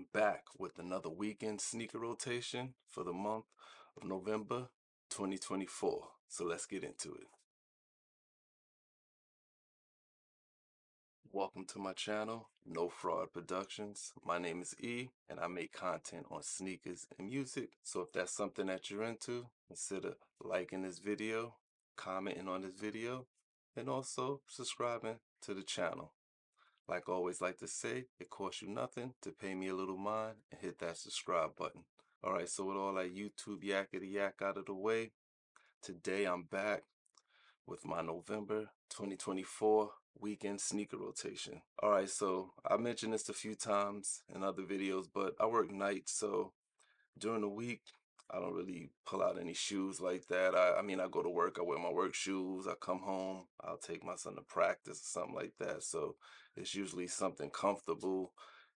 I'm back with another weekend sneaker rotation for the month of November 2024. So let's get into it. Welcome to my channel, No Fraud Productions. My name is E and I make content on sneakers and music. So if that's something that you're into, consider liking this video, commenting on this video, and also subscribing to the channel. Like I always like to say, it costs you nothing to pay me a little mind and hit that subscribe button. Alright, so with all that YouTube yakety yak out of the way, today I'm back with my November 2024 weekend sneaker rotation. Alright, so I mentioned this a few times in other videos, but I work nights, so during the week I don't really pull out any shoes like that. I, I mean, I go to work, I wear my work shoes, I come home, I'll take my son to practice or something like that. So it's usually something comfortable,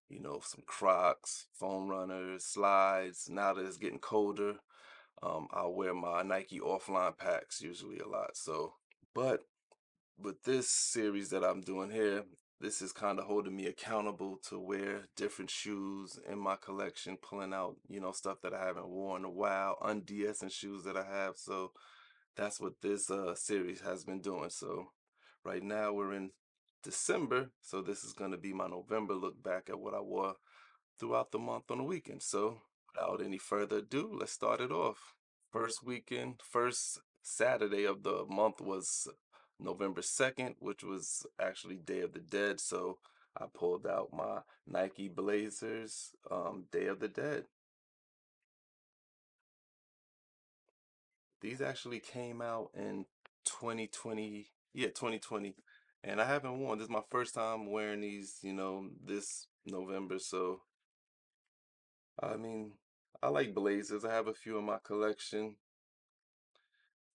you know, some Crocs, foam runners, slides. Now that it's getting colder, um, I'll wear my Nike offline packs usually a lot. So, but with this series that I'm doing here, this is kind of holding me accountable to wear different shoes in my collection, pulling out, you know, stuff that I haven't worn in a while, unds and shoes that I have. So that's what this uh, series has been doing. So right now we're in December. So this is going to be my November look back at what I wore throughout the month on the weekend. So without any further ado, let's start it off. First weekend, first Saturday of the month was November 2nd, which was actually Day of the Dead. So I pulled out my Nike Blazers um, Day of the Dead. These actually came out in 2020. Yeah, 2020. And I haven't worn. This is my first time wearing these, you know, this November. So, I mean, I like Blazers. I have a few in my collection.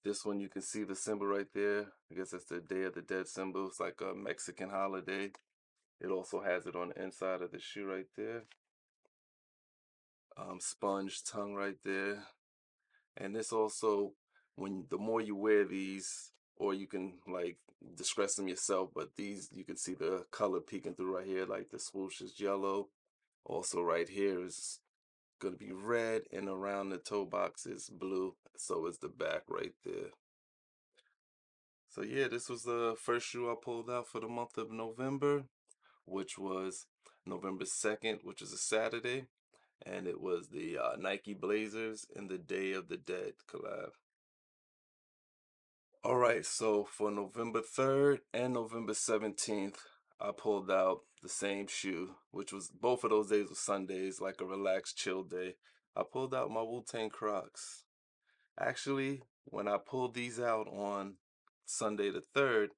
This one, you can see the symbol right there. I guess it's the Day of the Dead symbol. It's like a Mexican holiday. It also has it on the inside of the shoe right there. Um, sponge tongue right there. And this also, when the more you wear these, or you can like distress them yourself, but these, you can see the color peeking through right here, like the swoosh is yellow. Also right here is going to be red and around the toe box is blue so is the back right there. So yeah this was the first shoe I pulled out for the month of November which was November 2nd which is a Saturday and it was the uh, Nike Blazers in the Day of the Dead collab. Alright so for November 3rd and November 17th I pulled out the same shoe, which was both of those days were Sundays, like a relaxed, chill day. I pulled out my Wu Tang Crocs. Actually, when I pulled these out on Sunday the 3rd,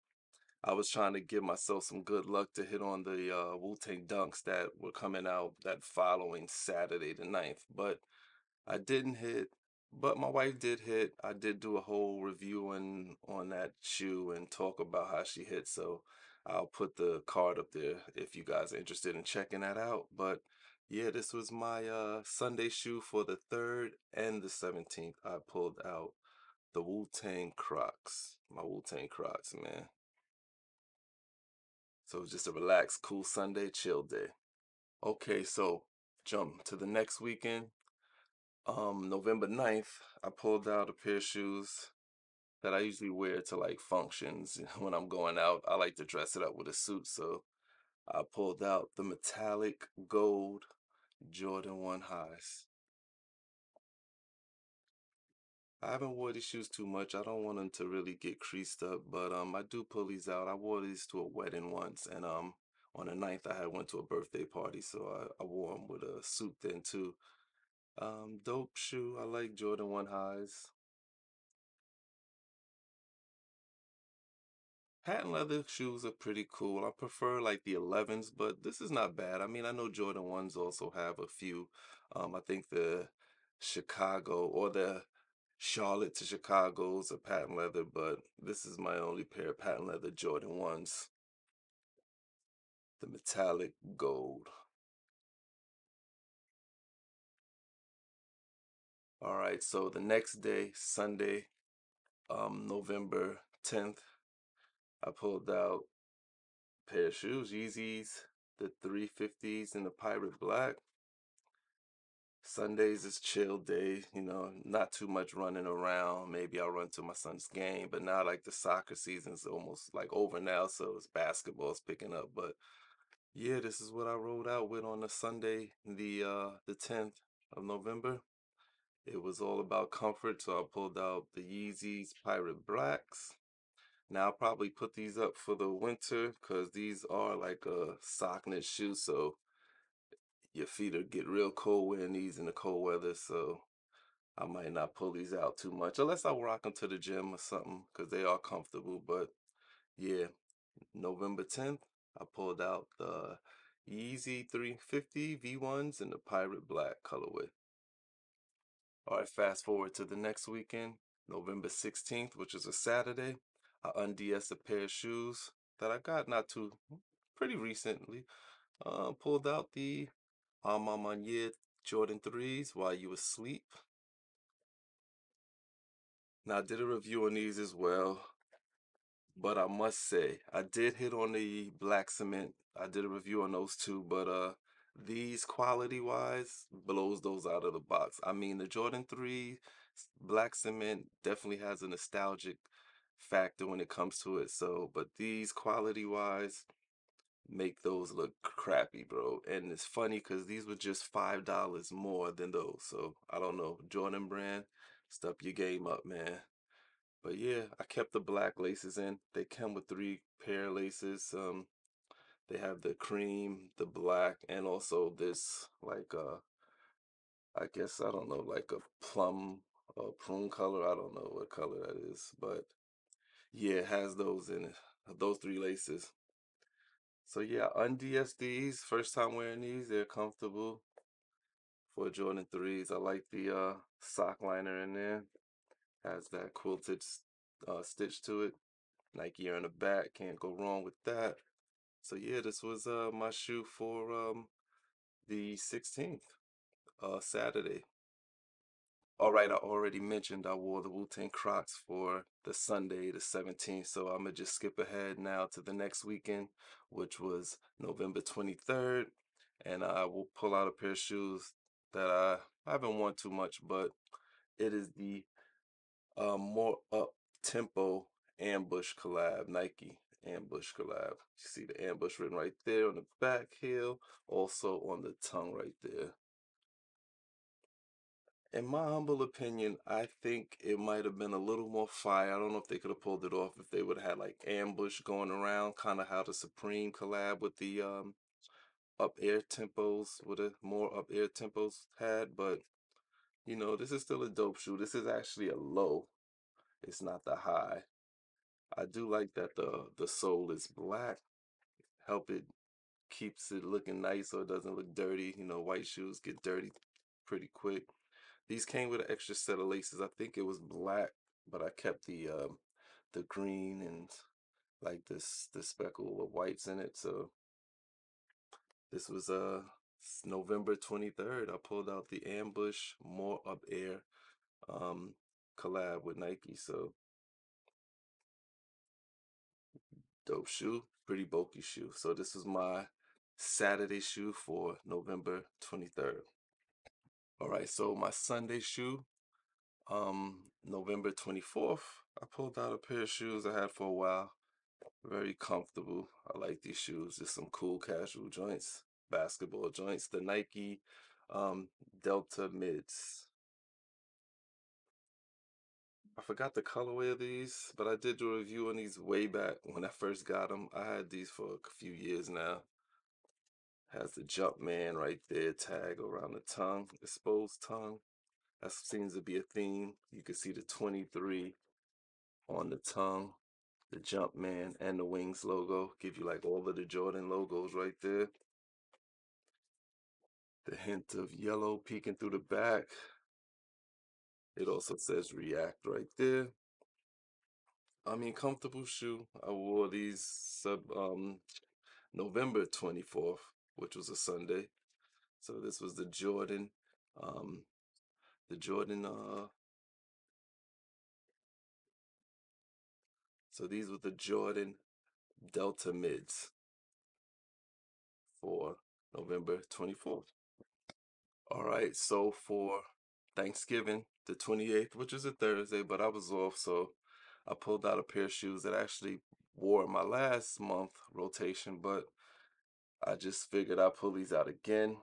I was trying to give myself some good luck to hit on the uh, Wu Tang Dunks that were coming out that following Saturday the 9th. But I didn't hit, but my wife did hit. I did do a whole review on, on that shoe and talk about how she hit. So I'll put the card up there if you guys are interested in checking that out. But yeah, this was my uh, Sunday shoe for the 3rd and the 17th. I pulled out the Wu-Tang Crocs. My Wu-Tang Crocs, man. So it was just a relaxed, cool Sunday, chill day. Okay, so jump to the next weekend. Um, November 9th, I pulled out a pair of shoes that I usually wear to like functions when I'm going out. I like to dress it up with a suit, so I pulled out the metallic gold Jordan 1 highs. I haven't wore these shoes too much. I don't want them to really get creased up, but um, I do pull these out. I wore these to a wedding once, and um, on the 9th I had went to a birthday party, so I, I wore them with a suit then too. Um, dope shoe. I like Jordan 1 highs. Patent leather shoes are pretty cool. I prefer like the 11s, but this is not bad. I mean, I know Jordan 1s also have a few. Um, I think the Chicago or the Charlotte to Chicago's are patent leather, but this is my only pair of patent leather Jordan 1s. The metallic gold. All right, so the next day, Sunday, um, November 10th, I pulled out pair of shoes, Yeezys, the 350s in the Pirate Black. Sundays is chill day, you know, not too much running around. Maybe I'll run to my son's game, but now like the soccer season's almost like over now, so it's basketball's picking up. But yeah, this is what I rolled out with on a Sunday, the uh the 10th of November. It was all about comfort, so I pulled out the Yeezys Pirate Blacks. Now I'll probably put these up for the winter because these are like a sock knit shoe, so your feet will get real cold wearing these in the cold weather. So I might not pull these out too much unless I rock them to the gym or something because they are comfortable. But yeah, November 10th, I pulled out the Yeezy 350 V1s in the Pirate Black colorway. All right, fast forward to the next weekend, November 16th, which is a Saturday. I unds a pair of shoes that I got not too, pretty recently. Uh, pulled out the A Ma Maniere Jordan 3s while you were asleep. Now, I did a review on these as well, but I must say, I did hit on the black cement. I did a review on those too, but uh, these quality wise blows those out of the box. I mean, the Jordan 3 black cement definitely has a nostalgic factor when it comes to it. So, but these quality wise make those look crappy, bro. And it's funny because these were just five dollars more than those. So I don't know, Jordan brand, step your game up, man. But yeah, I kept the black laces in. They come with three pair of laces. Um, they have the cream, the black, and also this like uh, I guess I don't know, like a plum, a prune color. I don't know what color that is, but yeah, it has those in it. Those three laces. So yeah, unds these. First time wearing these, they're comfortable for Jordan 3s. I like the uh, sock liner in there. Has that quilted uh, stitch to it. Nike in the back, can't go wrong with that. So yeah, this was uh, my shoe for um, the 16th, uh, Saturday. All right, I already mentioned I wore the Wu-Tang Crocs for the Sunday, the 17th, so I'm gonna just skip ahead now to the next weekend, which was November 23rd, and I will pull out a pair of shoes that I, I haven't worn too much, but it is the uh, more up tempo ambush collab, Nike ambush collab. You see the ambush written right there on the back heel, also on the tongue right there in my humble opinion, I think it might have been a little more fire. I don't know if they could have pulled it off if they would have had like ambush going around, kind of how the Supreme collab with the um up air tempos, with a more up air tempos had. But you know, this is still a dope shoe. This is actually a low. It's not the high. I do like that the the sole is black. Help it keeps it looking nice so it doesn't look dirty. You know, white shoes get dirty pretty quick. These came with an extra set of laces. I think it was black, but I kept the um, the green and like this the speckle of whites in it. So this was uh November 23rd. I pulled out the Ambush More Up Air um collab with Nike. So dope shoe, pretty bulky shoe. So this was my Saturday shoe for November 23rd. All right, so my Sunday shoe, um, November 24th, I pulled out a pair of shoes I had for a while. Very comfortable. I like these shoes. Just some cool casual joints, basketball joints. The Nike um, Delta Mids. I forgot the colorway of these, but I did do a review on these way back when I first got them. I had these for a few years now. Has the Jumpman right there, tag around the tongue, exposed tongue. That seems to be a theme. You can see the 23 on the tongue, the Jumpman, and the Wings logo. Give you like all of the Jordan logos right there. The hint of yellow peeking through the back. It also says React right there. I mean, comfortable shoe. I wore these sub um November 24th which was a Sunday. So this was the Jordan, um, the Jordan, uh, so these were the Jordan Delta Mids for November 24th. All right, so for Thanksgiving, the 28th, which is a Thursday, but I was off, so I pulled out a pair of shoes that I actually wore my last month rotation, but I just figured I'd pull these out again.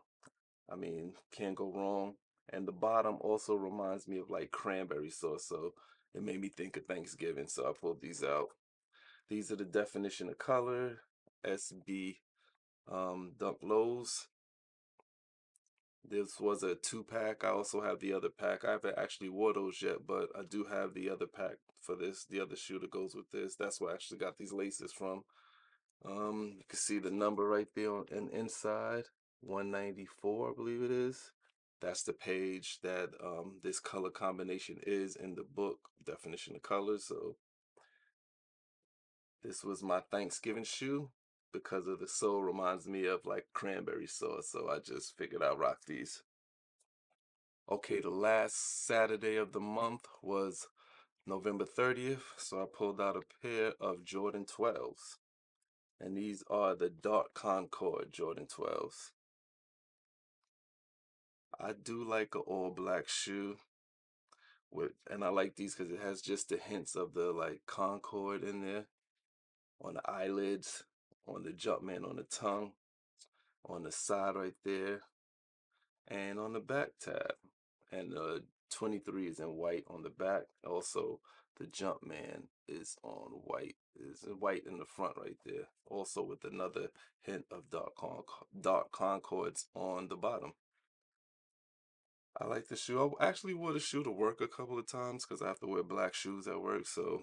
I mean, can't go wrong. And the bottom also reminds me of like cranberry sauce, so it made me think of Thanksgiving, so I pulled these out. These are the definition of color, SB um, Dunk Lows. This was a two pack. I also have the other pack. I haven't actually wore those yet, but I do have the other pack for this. The other shoe that goes with this. That's where I actually got these laces from. Um, you can see the number right there on and inside, 194, I believe it is. That's the page that um, this color combination is in the book, definition of colors. So this was my Thanksgiving shoe because of the sole reminds me of like cranberry sauce. So I just figured I'd rock these. Okay, the last Saturday of the month was November 30th. So I pulled out a pair of Jordan 12s. And these are the Dark Concord Jordan 12s. I do like an all black shoe with and I like these because it has just the hints of the like Concord in there on the eyelids, on the Jumpman on the tongue, on the side right there, and on the back tab. And the 23 is in white on the back. Also, the Jumpman is on white. Is white in the front right there. Also with another hint of dark con dark concords on the bottom. I like the shoe. I actually wore the shoe to work a couple of times because I have to wear black shoes at work. So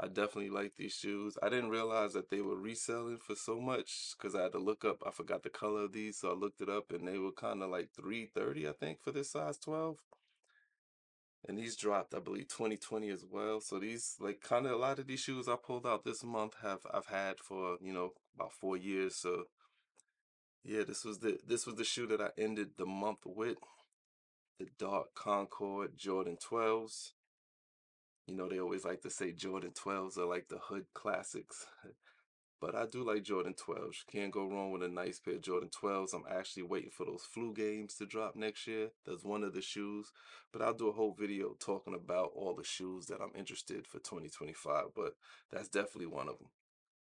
I definitely like these shoes. I didn't realize that they were reselling for so much because I had to look up. I forgot the color of these, so I looked it up, and they were kind of like 330 I think, for this size 12. And these dropped, I believe, 2020 as well. So these, like, kind of a lot of these shoes I pulled out this month have I've had for you know about four years. So yeah, this was the this was the shoe that I ended the month with the Dark Concord Jordan 12s. You know, they always like to say Jordan 12s are like the hood classics. but I do like Jordan 12s. Can't go wrong with a nice pair of Jordan 12s. I'm actually waiting for those flu games to drop next year. That's one of the shoes. But I'll do a whole video talking about all the shoes that I'm interested for 2025. But that's definitely one of them.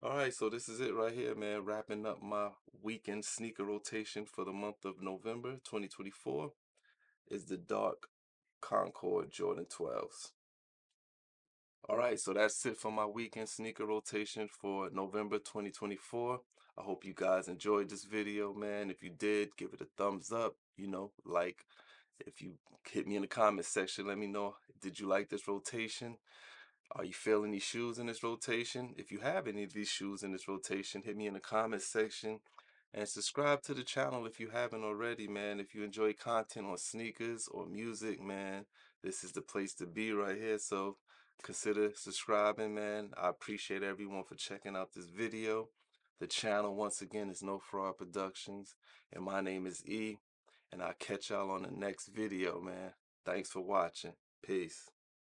All right, so this is it right here, man. Wrapping up my weekend sneaker rotation for the month of November 2024 is the Dark Concord Jordan 12s. All right, so that's it for my weekend sneaker rotation for November 2024. I hope you guys enjoyed this video, man. If you did, give it a thumbs up, you know, like. If you hit me in the comment section, let me know, did you like this rotation? Are you feeling these shoes in this rotation? If you have any of these shoes in this rotation, hit me in the comment section and subscribe to the channel if you haven't already, man. If you enjoy content on sneakers or music, man, this is the place to be right here. So consider subscribing, man. I appreciate everyone for checking out this video. The channel, once again, is No Fraud Productions. And my name is E. And I'll catch y'all on the next video, man. Thanks for watching. Peace.